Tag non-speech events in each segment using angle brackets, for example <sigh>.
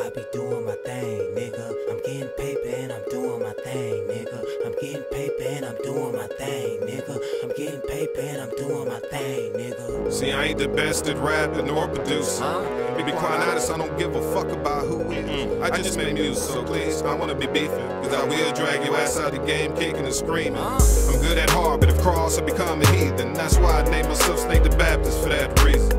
I be doing my thing, nigga. I'm getting paper and I'm doing my thing, nigga. I'm getting paper and I'm doing my thing, nigga. I'm getting paper and I'm doing my thing, nigga. See, I ain't the best at rapping nor producing. To be quite honest, I don't give a fuck about who is. I just make music, so please, I wanna be beefing. Cause I will drag your ass out the game, kicking and screaming. I'm good at hard, but if cross, I become a heathen. That's why I name myself Snake the Baptist for that reason.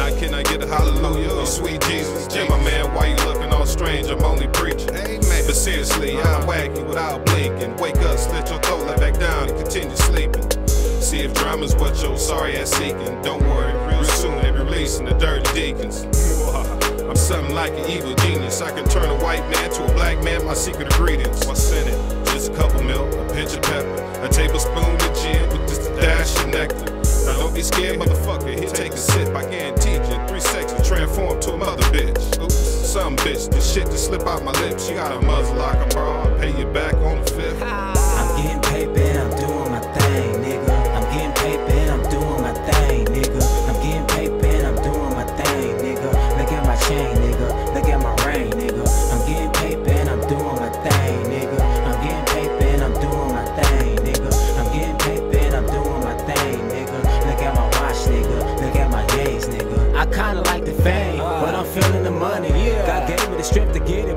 I cannot get a hallelujah, oh sweet Jesus. Jim, my man, why you looking strange? I'm only preaching. But seriously, I'm wacky without blinking. Wake up, slit your throat, let back down, and continue sleeping. See if drama's what your sorry ass seeking. Don't worry, real soon they be releasing the dirty deacons. <laughs> I'm something like an evil genius. I can turn a white man to a black man. My secret ingredients. What's in it? Just a couple milk, a pinch of pepper, a tablespoon of gin with just a dash of nectar. Now don't be scared, some bitch. This shit just slip out my lips. You got a muzzle like a bra. I'll pay you back on the fifth.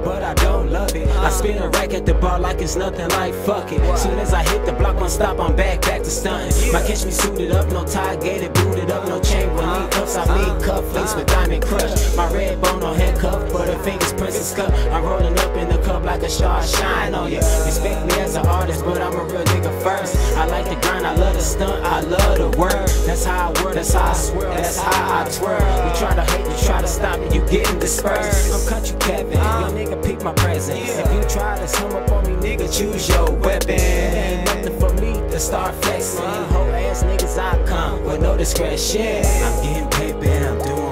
But I don't love it. I spin a rack at the bar like it's nothing like fuck it. Soon as I hit the block, one stop, I'm back, back to stunting. My catch me suited up, no tie gated, booted up, no chain with lead cuffs. I lead uh-huh. cufflinks uh-huh. with diamond crush. My red bone on handcuff, but her fingers princess cup. I'm rolling up in the cup like a star shine on you. Respect me as an artist, but I'm a real nigga first. I like the grind, I love the stunt, I love the work. That's how I work, that's how I swear, that's how I twirl. You try to hate, you try to stop me, you getting dispersed. I'm Kuntry Kevin, your uh-huh. nigga peep my presence. If you try to come up on me, nigga, choose your weapon. Ain't nothing for me to start flexing. Whole ass niggas, I come with no discretion. I'm getting paper I'm doing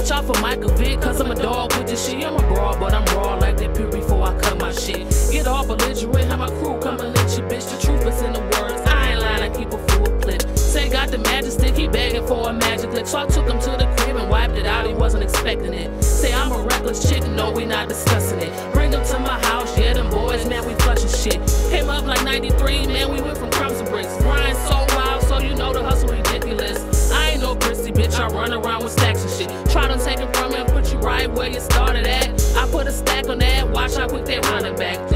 Watch out for Michael Vick, cause I'm a dog with this shit. I'm a broad, but I'm raw like that pure before I cut my shit. Get all belligerent, have my crew come and let you, bitch. The truth is in the words. I ain't lying, I keep a full clip. Say got the magic stick, he begging for a magic lick. So I took him to the crib and wiped it out, he wasn't expecting it. Say I'm a reckless chick, no, we not discussing it. Bring him to my house, yeah, them boys, man, we flushing shit. Came up like 93, man, we went right where you started at. I put a stack on that, watch how quick they it back.